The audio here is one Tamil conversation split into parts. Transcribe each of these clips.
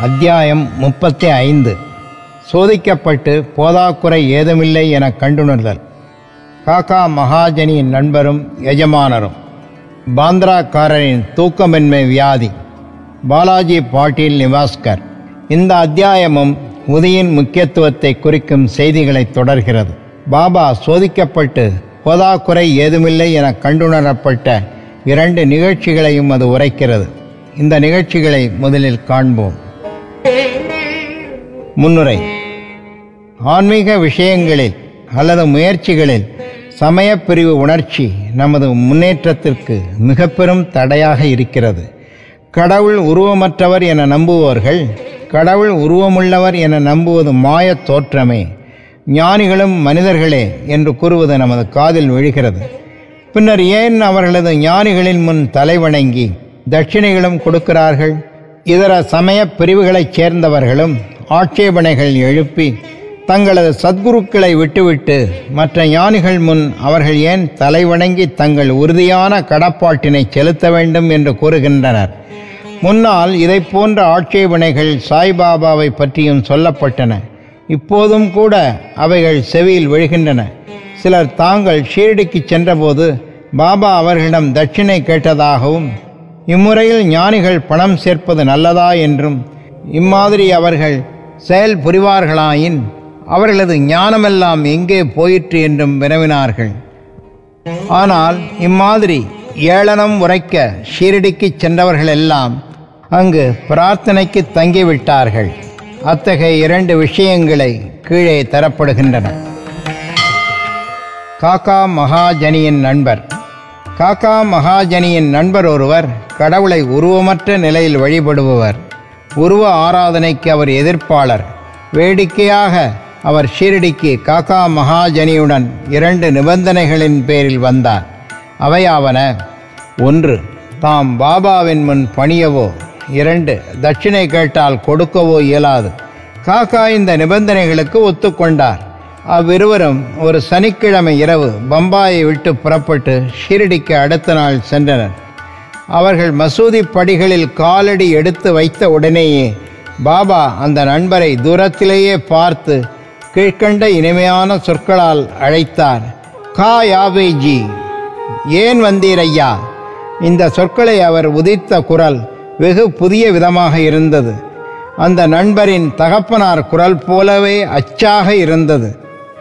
அத்தியாயம் முப்பத்தி ஐந்து சோதிக்கப்பட்டு போதாக்குறை ஏதுமில்லை என கண்டுணர்தல். காக்கா மகாஜனியின் நண்பரும் எஜமானரும். பாந்திராக்காரரின் தூக்கமின்மை வியாதி. பாலாஜி பாட்டீல் நிவாஸ்கர். இந்த அத்தியாயமும் உதியின் முக்கியத்துவத்தை குறிக்கும் செய்திகளை தொடர்கிறது. பாபா சோதிக்கப்பட்டு போதாக்குறை ஏதுமில்லை என கண்டுணரப்பட்ட இரண்டு நிகழ்ச்சிகளையும் அது உரைக்கிறது. இந்த நிகழ்ச்சிகளை முதலில் காண்போம். முன்னுரை. ஆன்மீக விஷயங்களில் அல்லது முயற்சிகளில் சமயப்பிரிவு உணர்ச்சி நமது முன்னேற்றத்திற்கு மிக பெரும் தடையாக இருக்கிறது. கடவுள் உருவமற்றவர் என நம்புவோர்கள் கடவுள் உருவமுள்ளவர் என நம்புவது மாயத் தோற்றமே. ஞானிகளும் மனிதர்களே என்று கூறுவது நமது காதில் விழுகிறது. பின்னர் ஏன் அவர்களது ஞானிகளின் முன் தலைவணங்கி தட்சிணைகளும் கொடுக்கிறார்கள்? இதர சமய பிரிவுகளைச் சேர்ந்தவர்களும் ஆட்சேபனைகள் எழுப்பி தங்களது சத்குருக்களை விட்டுவிட்டு மற்ற ஞானிகள் முன் அவர்கள் ஏன் தலைவணங்கி தங்கள் உறுதியான கடப்பாட்டினை செலுத்த வேண்டும் என்று கூறுகின்றனர். முன்னால் இதை போன்ற ஆட்சேபனைகள் சாய்பாபாவை பற்றியும் சொல்லப்பட்டன. இப்போதும் கூட அவைகள் செவியில் விழுகின்றன. சிலர் தாங்கள் ஷீரடிக்கு சென்றபோது பாபா அவர்களிடம் தட்சிணை கேட்டதாகவும் இம்முறையில் ஞானிகள் பணம் சேர்ப்பது நல்லதா என்றும் இம்மாதிரி அவர்கள் செயல் புரிவார்களாயின் அவர்களது ஞானமெல்லாம் எங்கே போயிற்று என்றும் வினவினார்கள். ஆனால் இம்மாதிரி ஏளனம் உரைக்க ஷீரடிக்கு சென்றவர்கள் எல்லாம் அங்கு பிரார்த்தனைக்கு தங்கிவிட்டார்கள். அத்தகைய இரண்டு விஷயங்களை கீழே தரப்படுகின்றன. காக்கா மகாஜனியின் நண்பர். காக்கா மகாஜனியின் நண்பர் ஒருவர் கடவுளை உருவமற்ற நிலையில் வழிபடுபவர். உருவ ஆராதனைக்கு அவர் எதிர்ப்பாளர். வேடிக்கையாக அவர் ஷீரடிக்கு காக்கா மகாஜனியுடன் இரண்டு நிபந்தனைகளின் பேரில் வந்தார். அவையாவன ஒன்று தாம் பாபாவின் முன் பணியவோ இரண்டு தட்சிணை கேட்டால் கொடுக்கவோ இயலாது. காக்கா இந்த நிபந்தனைகளுக்கு ஒத்துக்கொண்டார். அவ்விருவரும் ஒரு சனிக்கிழமை இரவு பம்பாயை விட்டு புறப்பட்டு ஷீரடிக்கு அடுத்த நாள் சென்றனர். அவர்கள் மசூதி படிகளில் காலடி எடுத்து வைத்த உடனேயே பாபா அந்த நண்பரை தூரத்திலேயே பார்த்து கீழ்கண்ட இனிமையான சொற்களால் அழைத்தார். கா யாவேஜி ஏன் வந்தீர் ஐயா இந்த சொற்களை அவர் உதித்த குரல் வெகு புதிய விதமாக இருந்தது. அந்த நண்பரின் தகப்பனார் குரல் போலவே அச்சாக இருந்தது.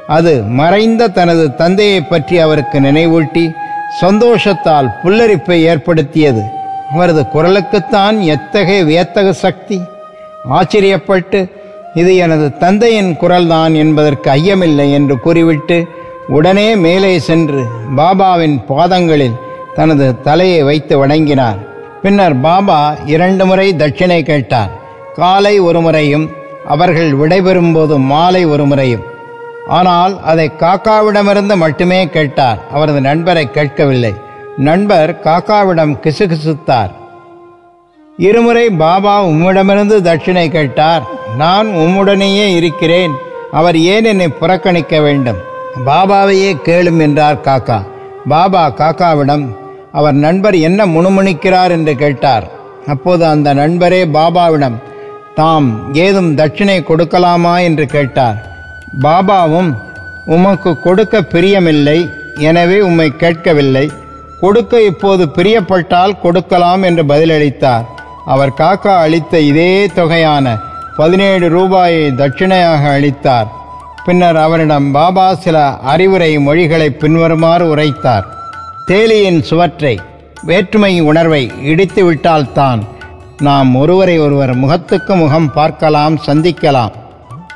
அது மறைந்த தனது தந்தையை பற்றி அவருக்கு நினைவூட்டி சந்தோஷத்தால் புல்லரிப்பை ஏற்படுத்தியது. அவரது குரலுக்குத்தான் எத்தகைய வியத்தக சக்தி. ஆச்சரியப்பட்டு இது எனது தந்தையின் குரல்தான் என்பதற்கு ஐயமில்லை என்று கூறிவிட்டு உடனே மேலே சென்று பாபாவின் பாதங்களில் தனது தலையை வைத்து வணங்கினார். பின்னர் பாபா இரண்டு முறை தட்சிணை கேட்டார். காலை ஒரு முறையும் அவர்கள் விடைபெறும்போது மாலை ஒரு முறையும். ஆனால் அதை காக்காவிடமிருந்து மட்டுமே கேட்டார். அவரது நண்பரை கேட்கவில்லை. நண்பர் காக்காவிடம் கிசுகிசுத்தார். இருமுறை பாபா உம்மிடமிருந்து தட்சிணை கேட்டார். நான் உம்முடனேயே இருக்கிறேன். அவர் ஏன் என்னை புறக்கணிக்க வேண்டும்? பாபாவையே கேளும் என்றார் காக்கா. பாபா காக்காவிடம் அவர் நண்பர் என்ன முணுமுணுக்கிறார்? என்று கேட்டார். அப்போது அந்த நண்பரே பாபாவிடம் தாம் ஏதும் தட்சிணை கொடுக்கலாமா? என்று கேட்டார். பாபாவும் உமக்கு கொடுக்க பிரியமில்லை எனவே உம்மை கேட்கவில்லை. கொடுக்க இப்போது பிரியப்பட்டால் கொடுக்கலாம் என்று பதிலளித்தார். அவர் காக்கா அளித்த இதே தொகையான பதினேழு ரூபாயை தட்சிணையாக அளித்தார். பின்னர் அவரிடம் பாபா சில அறிவுரை மொழிகளை பின்வருமாறு உரைத்தார். தேலியின் சுவற்றை வேற்றுமை உணர்வை இடித்து விட்டால்தான் நாம் ஒருவரை ஒருவர் முகத்துக்கு முகம் பார்க்கலாம் சந்திக்கலாம்.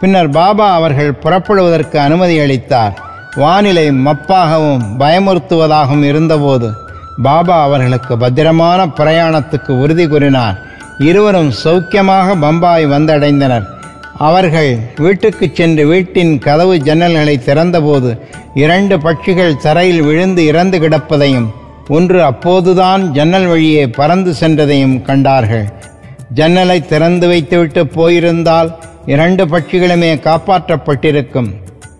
பின்னர் பாபா அவர்கள் புறப்படுவதற்கு அனுமதி அளித்தார். வானிலை மப்பாகவும் பயமுறுத்துவதாகவும் இருந்தபோது பாபா அவர்களுக்கு பத்திரமான பிரயாணத்துக்கு உறுதி கூறினார். இருவரும் சௌக்கியமாக பம்பாய் வந்தடைந்தனர். அவர்கள் வீட்டுக்கு சென்று வீட்டின் கதவு ஜன்னல்களை திறந்தபோது இரண்டு பட்சிகள் தரையில் விழுந்து இறந்து கிடப்பதையும் ஒன்று அப்போதுதான் ஜன்னல் வழியே பறந்து சென்றதையும் கண்டார்கள். ஜன்னலை திறந்து வைத்துவிட்டு போயிருந்தால் இரண்டு பட்சிகளுமே காப்பாற்றப்பட்டிருக்கும்.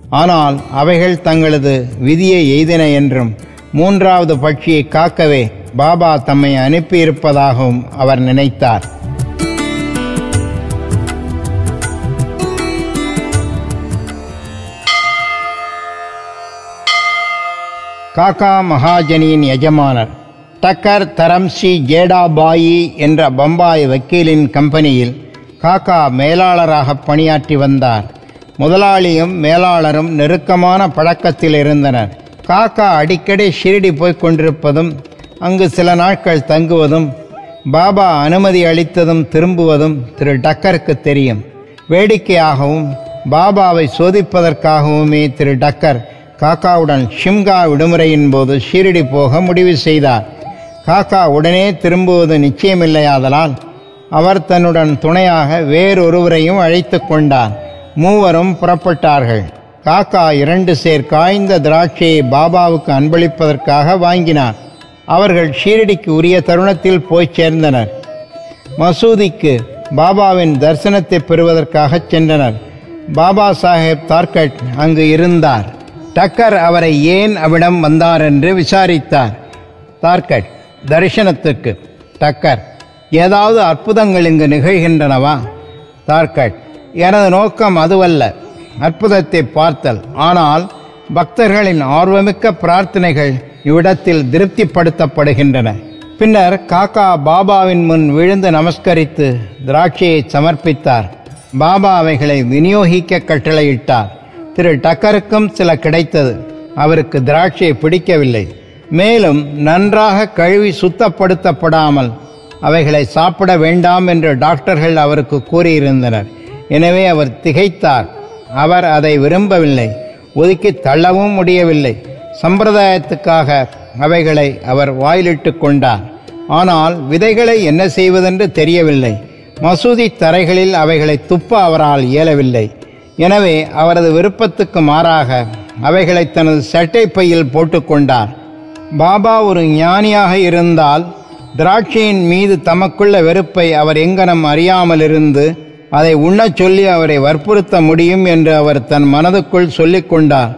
ஆனால் அவைகள் தங்களது விதியை எய்தின என்றும் மூன்றாவது பட்சியை காக்கவே பாபா தம்மை அனுப்பியிருப்பதாகவும் அவர் நினைத்தார். காக்கா மகாஜனியின் எஜமானர் டக்கர் தரம்சி ஜேடாபாயி என்ற பம்பாய் வக்கீலின் கம்பெனியில் காக்கா மேலாளராக பணியாற்றி வந்தார். முதலாளியும் மேலாளரும் நெருக்கமான பழக்கத்தில் இருந்தனர். காக்கா அடிக்கடி ஷிரடி போய்க் கொண்டிருப்பதும் அங்கு சில நாட்கள் தங்குவதும் பாபா அனுமதி அளித்ததும் திரும்புவதும் திரு டக்கருக்கு தெரியும். வேடிக்கையாகவும் பாபாவை சோதிப்பதற்காகவுமே திரு டக்கர் காக்காவுடன் ஷிம்கா விடுமுறையின் போது ஷீரடி போக முடிவு செய்தார். காக்கா உடனே திரும்புவது நிச்சயமில்லையாதலால் அவர் தன்னுடன் துணையாக வேறொருவரையும் அழைத்து கொண்டார். மூவரும் புறப்பட்டார்கள். காக்கா இரண்டு சேர் காய்ந்த திராட்சையை பாபாவுக்கு அன்பளிப்பதற்காக வாங்கினார். அவர்கள் ஷீரடிக்கு உரிய தருணத்தில் போய் சேர்ந்தனர். மசூதிக்கு பாபாவின் தரிசனத்தை பெறுவதற்காக சென்றனர். பாபா சாஹேப் தார்கட் அங்கு இருந்தார். டக்கர் அவரை ஏன் அவிடம் வந்தார் என்று விசாரித்தார். தார்கட் தரிசனத்துக்கு டக்கர் ஏதாவது அற்புதங்கள் இங்கு நிகழ்கின்றனவா? தார்கட் எனது நோக்கம் அதுவல்ல. அற்புதத்தை பார்த்தல். ஆனால் பக்தர்களின் ஆர்வமிக்க பிரார்த்தனைகள் இவ்விடத்தில் திருப்திப்படுத்தப்படுகின்றன. பின்னர் காக்கா பாபாவின் முன் விழுந்து நமஸ்கரித்து திராட்சையை சமர்ப்பித்தார். பாபா அவைகளை விநியோகிக்க கட்டளையிட்டார். திரு டக்கருக்கும் சில கிடைத்தது. அவருக்கு திராட்சை பிடிக்கவில்லை. மேலும் நன்றாக கழுவி சுத்தப்படுத்தப்படாமல் அவைகளை சாப்பிட வேண்டாம் என்று டாக்டர்கள் அவருக்கு கூறியிருந்தனர். எனவே அவர் திகைத்தார். அவர் அதை விரும்பவில்லை. ஒதுக்கி தள்ளவும் முடியவில்லை. சம்பிரதாயத்துக்காக அவைகளை அவர் வாயிலிட்டு கொண்டார். ஆனால் விதைகளை என்ன செய்வதென்று தெரியவில்லை. மசூதி தரைகளில் அவைகளை துப்ப அவரால் இயலவில்லை. எனவே அவரது விருப்பத்துக்கு மாறாக அவைகளை தனது சட்டை பையில் போட்டுக்கொண்டார் பாபா ஒரு ஞானியாக இருந்தால் திராட்சையின் மீது தமக்குள்ள வெறுப்பை அவர் எங்கனம் அறியாமல் இருந்து அதை உண்ணச் சொல்லி அவரை வற்புறுத்த முடியும் என்று அவர் தன் மனதுக்குள் சொல்லிக் கொண்டார்.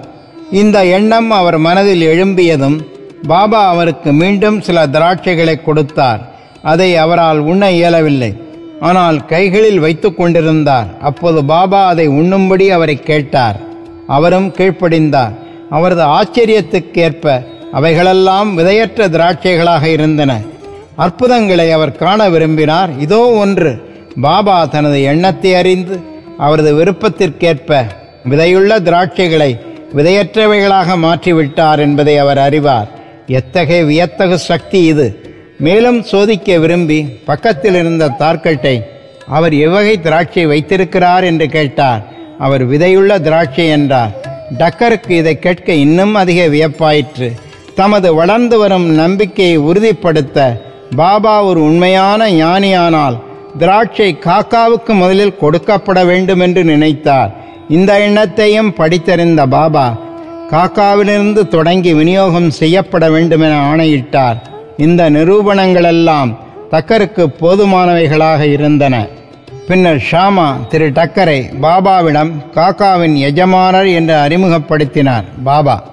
இந்த எண்ணம் அவர் மனதில் எழும்பியதும் பாபா அவருக்கு மீண்டும் சில திராட்சைகளை கொடுத்தார். அதை அவரால் உண்ண இயலவில்லை. ஆனால் கைகளில் வைத்து கொண்டிருந்தார். அப்போது பாபா அதை உண்ணும்படி அவரை கேட்டார். அவரும் கீழ்ப்படிந்தார். அவரது ஆச்சரியத்துக்கேற்ப அவைகளெல்லாம் விதையற்ற திராட்சைகளாக இருந்தன. அற்புதங்களை அவர் காண விரும்பினார். இதோ ஒன்று. பாபா தனது எண்ணத்தை அறிந்து அவரது விருப்பத்திற்கேற்ப விதையுள்ள திராட்சைகளை விதையற்றவைகளாக மாற்றிவிட்டார் என்பதை அவர் அறிவார். எத்தகைய வியத்தகு சக்தி இது. மேலும் சோதிக்க விரும்பி பக்கத்தில் இருந்த தார்கட்டை அவர் எவ்வகை திராட்சை வைத்திருக்கிறார் என்று கேட்டார். அவர் விதையுள்ள திராட்சை என்றார். டக்கருக்கு இதை கேட்க இன்னும் அதிக வியப்பாயிற்று. தமது வளர்ந்து வரும் நம்பிக்கையை உறுதிப்படுத்த பாபா ஒரு உண்மையான ஞானியானால் திராட்சை காக்காவுக்கு முதலில் கொடுக்கப்பட வேண்டும் என்று நினைத்தார். இந்த எண்ணத்தையும் படித்தறிந்த பாபா காக்காவிலிருந்து தொடங்கி விநியோகம் செய்யப்பட வேண்டும் என ஆணையிட்டார். இந்த நிரூபணங்களெல்லாம் டக்கருக்கு போதுமானவைகளாக இருந்தன. பின்னர் ஷாமா திரு டக்கரை பாபாவிடம் காக்காவின் எஜமானர் என்று அறிமுகப்படுத்தினார். பாபா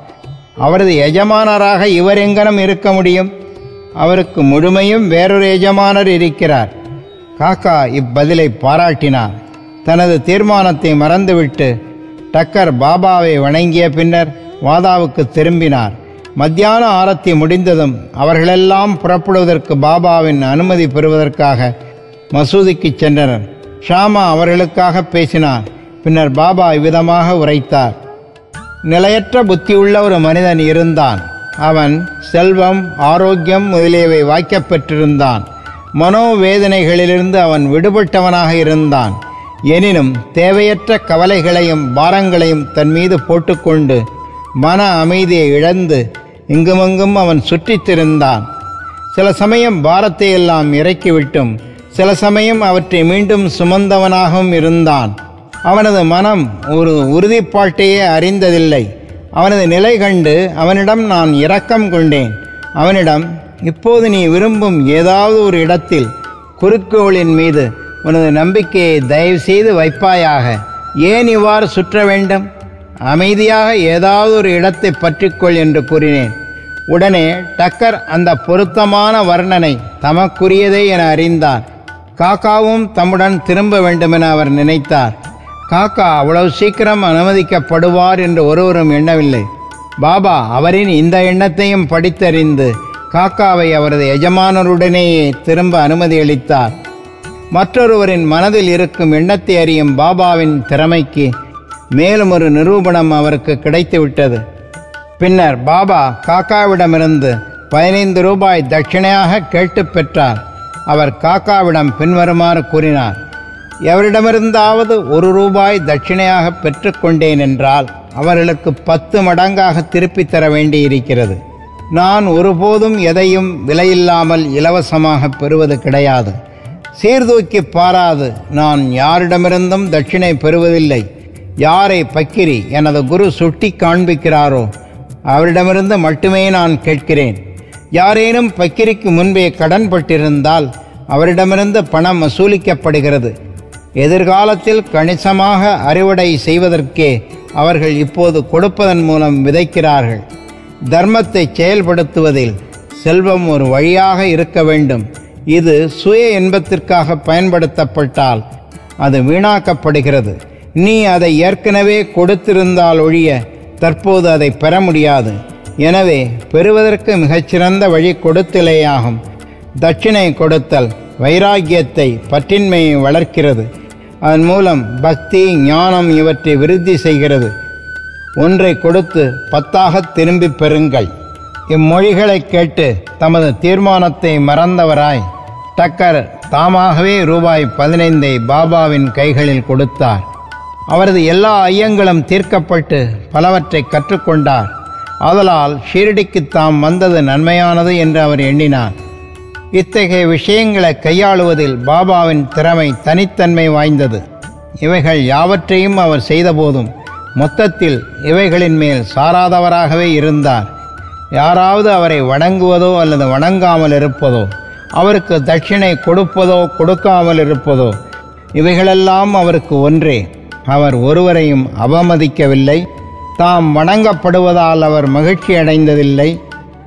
அவரது எஜமானராக இவர் எங்கனம் இருக்க முடியும்? அவருக்கு முழுமையும் வேறொரு எஜமானர் இருக்கிறார். காக்கா இப்பதிலை பாராட்டினார். தனது தீர்மானத்தை மறந்துவிட்டு டக்கர் பாபாவை வணங்கிய பின்னர் வாதாவுக்கு திரும்பினார். மத்தியான ஆரத்தி முடிந்ததும் அவர்களெல்லாம் புறப்படுவதற்கு பாபாவின் அனுமதி பெறுவதற்காக மசூதிக்கு சென்றனர். ஷாமா அவர்களுக்காக பேசினார். பின்னர் பாபா இவ்விதமாக உரைத்தார். நிலையற்ற புத்தியுள்ள ஒரு மனிதன் இருந்தான். அவன் செல்வம் ஆரோக்கியம் முதலியவை வாய்க்கப் பெற்றிருந்தான். மனோவேதனைகளிலிருந்து அவன் விடுபட்டவனாக இருந்தான். எனினும் தேவையற்ற கவலைகளையும் பாரங்களையும் தன் மீது போட்டுக்கொண்டு மன அமைதியை இழந்து இங்குமங்கும் அவன் சுற்றித்திருந்தான். சில சமயம் பாரத்தை எல்லாம் இறக்கிவிட்டும் சில சமயம் அவற்றை மீண்டும் சுமந்தவனாகவும் இருந்தான். அவனது மனம் ஒரு உறுதிப்பாட்டையே அறிந்ததில்லை. அவனது நிலை கண்டு அவனிடம் நான் இரக்கம் கொண்டேன். அவனிடம் இப்போது நீ விரும்பும் ஏதாவது ஒரு இடத்தில் குறுக்கோளின் மீது உனது நம்பிக்கையை தயவு செய்து வைப்பாயாக. ஏன் இவ்வாறு சுற்ற வேண்டும்? அமைதியாக ஏதாவது ஒரு இடத்தை பற்றிக்கொள் என்று கூறினேன். உடனே டக்கர் அந்த பொருத்தமான வர்ணனை தமக்குரியதே என அறிந்தார். காக்காவும் தம்முடன் திரும்ப வேண்டுமென அவர் நினைத்தார். காக்கா அவ்வளவு சீக்கிரம் அனுமதிக்கப்படுவார் என்று ஒருவரும் எண்ணவில்லை. பாபா அவரின் இந்த எண்ணத்தையும் படித்தறிந்து காக்காவை அவரது எஜமானருடனேயே திரும்ப அனுமதி அளித்தார். மற்றொருவரின் மனதில் இருக்கும் எண்ணத்தை அறியும் பாபாவின் திறமைக்கு மேலும் ஒரு நிரூபணம் அவருக்கு கிடைத்துவிட்டது. பின்னர் பாபா காக்காவிடமிருந்து பதினைந்து ரூபாய் தட்சிணையாக கேட்டு பெற்றார். அவர் காக்காவிடம் பின்வருமாறு கூறினார். எவரிடமிருந்தாவது ஒரு ரூபாய் தட்சிணையாக பெற்றுக்கொண்டேன் என்றால் அவர்களுக்கு பத்து மடங்காக திருப்பித் தர வேண்டியிருக்கிறது. நான் ஒருபோதும் எதையும் விலையில்லாமல் இலவசமாக பெறுவது கிடையாது. சீர்தூக்கி பாராது நான் யாரிடமிருந்தும் தட்சிணை பெறுவதில்லை. யாரை பக்கிரி எனது குரு சுட்டி காண்பிக்கிறாரோ அவரிடமிருந்து மட்டுமே நான் கேட்கிறேன். யாரேனும் பக்கிரிக்கு முன்பே கடன்பட்டிருந்தால் அவரிடமிருந்து பணம் வசூலிக்கப்படுகிறது. எதிர்காலத்தில் கணிசமாக அறுவடை செய்வதற்கே அவர்கள் இப்போது கொடுப்பதன் மூலம் விதைக்கிறார்கள். தர்மத்தை செயல்படுத்துவதில் செல்வம் ஒரு வழியாக இருக்க வேண்டும். இது சுய இன்பத்திற்காக பயன்படுத்தப்பட்டால் அது வீணாக்கப்படுகிறது. நீ அதை ஏற்கனவே கொடுத்திருந்தால் ஒழிய தற்போது அதை பெற முடியாது. எனவே பெறுவதற்கு மிகச்சிறந்த வழி கொடுத்தலேயாகும். தட்சிணை கொடுத்தல் வைராக்கியத்தை பற்றின்மையை வளர்க்கிறது. அதன் மூலம் பக்தி ஞானம் இவற்றை விருத்தி செய்கிறது. ஒன்றை கொடுத்து பத்தாக திரும்பிப் பெறுங்கள். இம்மொழிகளைக் கேட்டு தமது தீர்மானத்தை மறந்தவராய் டக்கர் தாமாகவே ரூபாய் பதினைந்தை பாபாவின் கைகளில் கொடுத்தார். அவரது எல்லா ஐயங்களும் தீர்க்கப்பட்டு பலவற்றை கற்றுக்கொண்டார். ஆதலால் ஷீரடிக்கு தாம் வந்தது நன்மையானது என்று அவர் எண்ணினார். இத்தகைய விஷயங்களை கையாளுவதில் பாபாவின் திறமை தனித்தன்மை வாய்ந்தது. இவைகள் யாவற்றையும் அவர் செய்தபோதும் மொத்தத்தில் இவைகளின் மேல் சாராதவராகவே இருந்தார். யாராவது அவரை வணங்குவதோ அல்லது வணங்காமல் இருப்பதோ அவருக்கு தட்சிணை கொடுப்பதோ கொடுக்காமல் இருப்பதோ இவைகளெல்லாம் அவருக்கு ஒன்றே. அவர் ஒருவரையும் அவமதிக்கவில்லை. தாம் வணங்கப்படுவதால் அவர் மகிழ்ச்சி அடைந்ததில்லை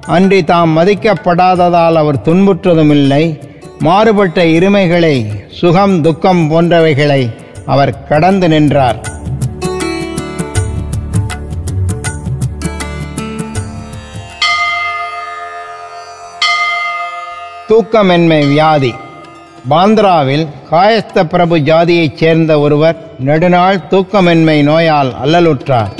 அன்றி தாம் மதிக்கப்படாததால் அவர் துன்புற்றதுமில்லை. மாறுபட்ட இருமைகளை சுகம் துக்கம் போன்றவைகளை அவர் கடந்து நின்றார். தூக்கமென்மை வியாதி. பாந்திராவில் காயஸ்த பிரபு ஜாதியைச் சேர்ந்த ஒருவர் நெடுநாள் தூக்கமென்மை நோயால் அல்லலுற்றார்.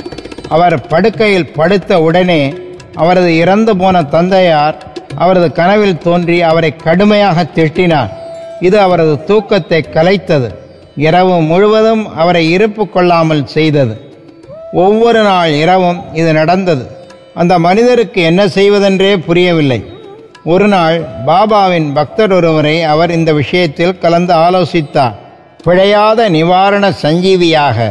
அவர் படுக்கையில் படுத்த உடனே அவரது இறந்து போன தந்தையார் அவரது கனவில் தோன்றி அவரை கடுமையாக திட்டினார். இது அவரது தூக்கத்தை கலைத்தது. இரவு முழுவதும் அவரை இருப்பு கொள்ளாமல் செய்தது. ஒவ்வொரு நாள் இரவும் இது நடந்தது. அந்த மனிதருக்கு என்ன செய்வதென்றே புரியவில்லை. ஒரு நாள் பாபாவின் பக்தர் ஒருவரை அவர் இந்த விஷயத்தில் கலந்து ஆலோசித்தார். பிழையாத நிவாரண சஞ்சீவியாக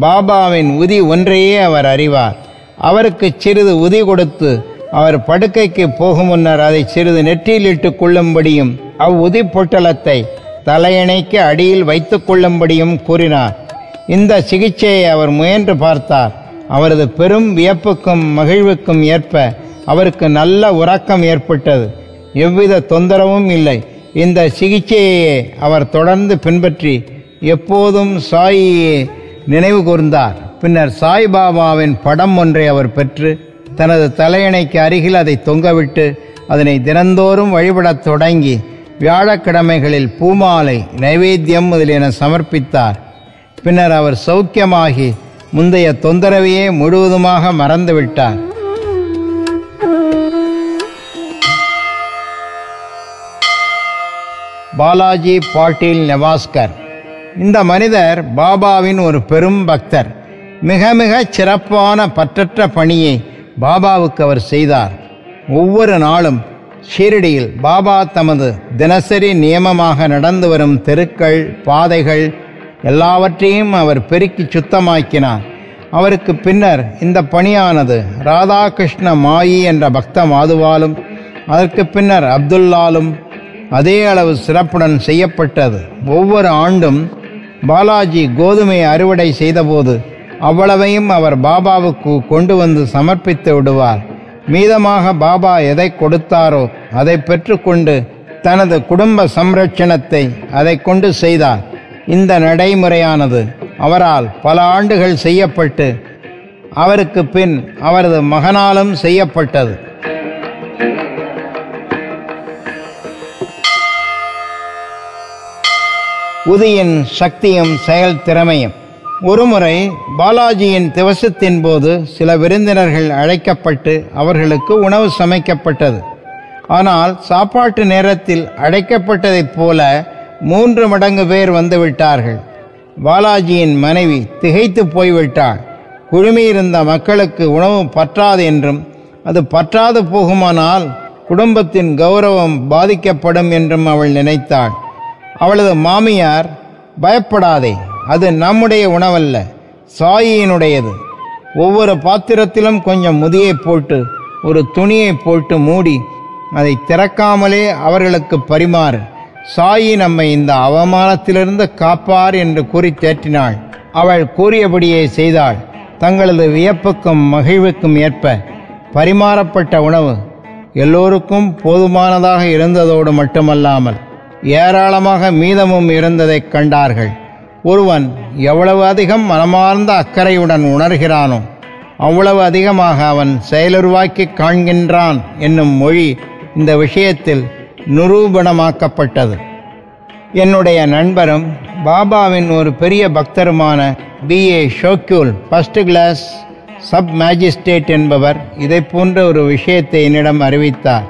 பாபாவின் உதி ஒன்றையே அவர் அறிவார். அவருக்கு சிறிது உதி கொடுத்து அவர் படுக்கைக்கு போகும் முன்னர் அதை சிறிது நெற்றியில் இட்டுக் கொள்ளும்படியும் அவ்வுதி பொட்டலத்தை தலையணைக்கு அடியில் வைத்துக் கொள்ளும்படியும் கூறினார். இந்த சிகிச்சையை அவர் முயன்று பார்த்தார். அவரது பெரும் வியப்புக்கும் மகிழ்வுக்கும் ஏற்ப அவருக்கு நல்ல உறக்கம் ஏற்பட்டது. எவ்வித தொந்தரவும் இல்லை. இந்த சிகிச்சையையே அவர் தொடர்ந்து பின்பற்றி எப்போதும் சாயியை நினைவு கூர்ந்தார். பின்னர் சாய்பாபாவின் படம் ஒன்றை அவர் பெற்று தனது தலையணைக்கு அருகில் அதை தொங்கவிட்டு அதனை தினந்தோறும் வழிபடத் தொடங்கி வியாழக்கிழமைகளில் பூமாலை நைவேத்தியம் முதலியன சமர்ப்பித்தார். பின்னர் அவர் சௌக்கியமாகி முந்தைய தொந்தரவையே முழுவதுமாக மறந்துவிட்டார். பாலாஜி பாட்டீல் நெவாஸ்கர். இந்த மனிதர் பாபாவின் ஒரு பெரும் பக்தர். மிக மிக சிறப்பான பற்றற்ற பணியை பாபாவுக்கு அவர் செய்தார். ஒவ்வொரு நாளும் ஷீரடியில் பாபா தமது தினசரி நியமமாக நடந்து வரும் தெருக்கள் பாதைகள் எல்லாவற்றையும் அவர் பெருக்கி சுத்தமாக்கினார். அவருக்கு பின்னர் இந்த பணியானது ராதாகிருஷ்ண மாயி என்ற பக்த மாதுவாலும் அதற்கு பின்னர் அப்துல்லாலும் அதே அளவு சிறப்புடன் செய்யப்பட்டது. ஒவ்வொரு ஆண்டும் பாலாஜி கோதுமை அறுவடை செய்தபோது அவ்வளவையும் அவர் பாபாவுக்கு கொண்டு வந்து சமர்ப்பித்து விடுவார். மீதமாக பாபா எதை கொடுத்தாரோ அதை பெற்றுக்கொண்டு தனது குடும்ப சம்ரட்சணத்தை அதை கொண்டு செய்தார். இந்த நடைமுறையானது அவரால் பல ஆண்டுகள் செய்யப்பட்டு அவருக்கு பின் அவரது மகனாலும் செய்யப்பட்டது. உதியின் சக்தியும் செயல் திறமையும் ஒருமுறை பாலாஜியின் திவசத்தின் போது சில விருந்தினர்கள் அழைக்கப்பட்டு அவர்களுக்கு உணவு சமைக்கப்பட்டது. ஆனால் சாப்பாட்டு நேரத்தில் அழைக்கப்பட்டதைப் போல மூன்று மடங்கு பேர் வந்துவிட்டார்கள். பாலாஜியின் மனைவி திகைத்து போய்விட்டாள். குழுமியிருந்த மக்களுக்கு உணவு பற்றாது என்றும் அது பற்றாது போகுமானால் குடும்பத்தின் கௌரவம் பாதிக்கப்படும் என்றும் அவள் நினைத்தாள். அவளது மாமியார் பயப்படாதே அது நம்முடைய உணவல்ல சாயியினுடையது. ஒவ்வொரு பாத்திரத்திலும் கொஞ்சம் முதியை போட்டு ஒரு துணியை போட்டு மூடி அதை திறக்காமலே அவர்களுக்கு பரிமாறு. சாயி நம்மை இந்த அவமானத்திலிருந்து காப்பார் என்று கூறி தேற்றினாள். அவள் கூறியபடியே செய்தாள். தங்களது வியப்புக்கும் மகிழ்வுக்கும் ஏற்ப பரிமாறப்பட்ட உணவு எல்லோருக்கும் போதுமானதாக இருந்ததோடு மட்டுமல்லாமல் ஏராளமாக மீதமும் இருந்ததைக் கண்டார்கள். ஒருவன் எவ்வளவு அதிகம் மனமார்ந்த அக்கறையுடன் உணர்கிறானோ அவ்வளவு அதிகமாக அவன் செயலுருவாக்கி காண்கின்றான் என்னும் மொழி இந்த விஷயத்தில் நிரூபணமாக்கப்பட்டது. என்னுடைய நண்பரும் பாபாவின் ஒரு பெரிய பக்தருமான பி. ஏ. ஷோக்யூல் ஃபஸ்ட் கிளாஸ் சப் மேஜிஸ்ட்ரேட் என்பவர் இதை போன்ற ஒரு விஷயத்தை என்னிடம் அறிவித்தார்.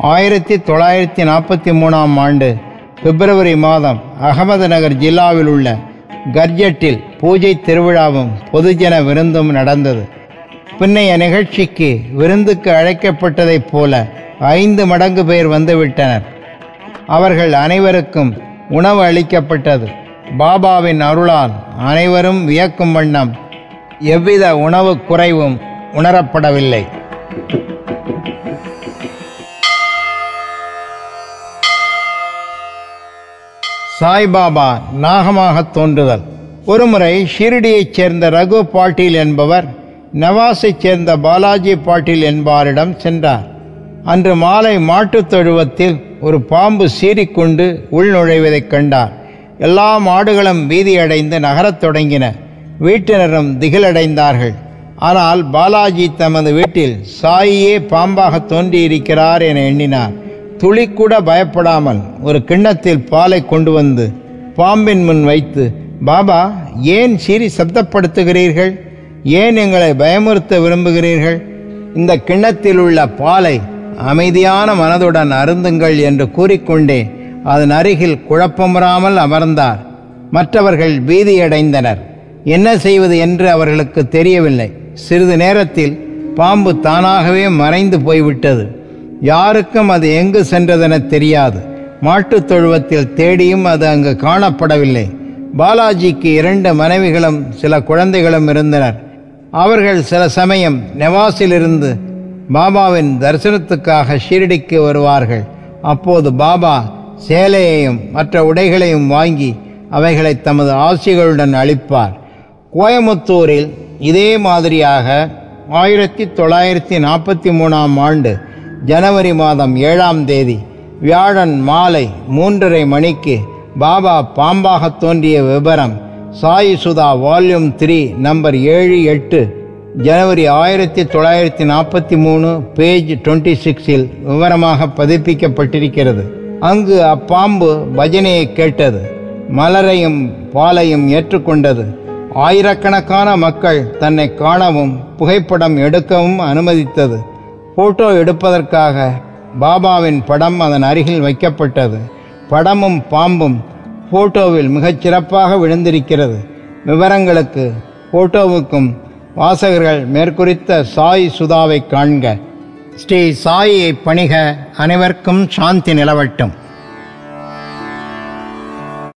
ஆயிரத்தி தொள்ளாயிரத்தி நாற்பத்தி மூணாம் ஆண்டு பிப்ரவரி மாதம் அகமது நகர் ஜில்லாவில் உள்ள கர்ஜட்டில் பூஜை திருவிழாவும் பொதுஜன விருந்தும் நடந்தது. பின்னைய நிகழ்ச்சிக்கு விருந்துக்கு அழைக்கப்பட்டதைப் போல ஐந்து மடங்கு பேர் வந்துவிட்டனர். அவர்கள் அனைவருக்கும் உணவு அளிக்கப்பட்டது. பாபாவின் அருளால் அனைவரும் வியக்கும் வண்ணம் எவ்வித உணவு குறைவும் உணரப்படவில்லை. சாய்பாபா நாகமாக தோன்றுதல். ஒருமுறை ஷிரடியைச் சேர்ந்த ரகு பாட்டீல் என்பவர் நவாஸைச் சேர்ந்த பாலாஜி பாட்டீல் என்பாரிடம் சென்றார். அன்று மாலை மாட்டுத் தொழுவத்தில் ஒரு பாம்பு சீறிக்கொண்டு உள்நுழைவதைக் கண்டார். எல்லா மாடுகளும் வீதியடைந்து நகரத் தொடங்கின. வீட்டினரும் திகிலடைந்தார்கள். ஆனால் பாலாஜி தமது வீட்டில் சாயியே பாம்பாக தோன்றியிருக்கிறார் என எண்ணினார். துளி கூட பயப்படாமல் ஒரு கிண்ணத்தில் பாலை கொண்டு வந்து பாம்பின் முன் வைத்து பாபா ஏன் சீறி சப்தப்படுத்துகிறீர்கள்? ஏன் எங்களை பயமுறுத்த விரும்புகிறீர்கள்? இந்த கிண்ணத்தில் உள்ள பாலை அமைதியான மனதுடன் அருந்துங்கள் என்று கூறிக்கொண்டே அதன் அருகில் குழப்பமுறாமல் அமர்ந்தார். மற்றவர்கள் பீதியடைந்தனர். என்ன செய்வது என்று அவர்களுக்கு தெரியவில்லை. சிறிது நேரத்தில் பாம்பு தானாகவே மறைந்து போய்விட்டது. யாருக்கும் அது எங்கு சென்றதென தெரியாது. மாட்டுத் தொழுவத்தில் தேடியும் அது அங்கு காணப்படவில்லை. பாலாஜிக்கு இரண்டு மனைவிகளும் சில குழந்தைகளும் இருந்தனர். அவர்கள் சில சமயம் நெவாஸிலிருந்து பாபாவின் தரிசனத்துக்காக ஷீரடிக்கு வருவார்கள். அப்போது பாபா சேலையையும் மற்ற உடைகளையும் வாங்கி அவைகளை தமது ஆசிகளுடன் அளிப்பார். கோயமுத்தூரில் இதே மாதிரியாக ஆயிரத்தி தொள்ளாயிரத்தி நாற்பத்தி மூணாம் ஆண்டு ஜனவரி மாதம் ஏழாம் தேதி வியாழன் மாலை மூன்றரை மணிக்கு பாபா பாம்பாக தோன்றிய விபரம் சாயிசுதா வால்யூம் த்ரீ நம்பர் ஏழு எட்டு ஜனவரி ஆயிரத்தி தொள்ளாயிரத்தி நாற்பத்தி மூணு பேஜ் டுவெண்ட்டி சிக்ஸில் விவரமாக பதிப்பிக்கப்பட்டிருக்கிறது. அங்கு அப்பாம்பு பஜனையை கேட்டது. மலரையும் பாலையும் ஏற்றுக்கொண்டது. ஆயிரக்கணக்கான மக்கள் தன்னை காணவும் புகைப்படம் எடுக்கவும் அனுமதித்தது. போட்டோ எடுப்பதற்காக பாபாவின் படம் அதன் அருகில் வைக்கப்பட்டது. படமும் பாம்பும் போட்டோவில் மிகச் சிறப்பாக விழுந்திருக்கிறது. விவரங்களுக்கு போட்டோவுக்கும் வாசகர்கள் மேற்குறித்த சாய் சுதாவை காண்க. ஸ்ரீ சாயை பணிக அனைவருக்கும் சாந்தி நிலவட்டும்.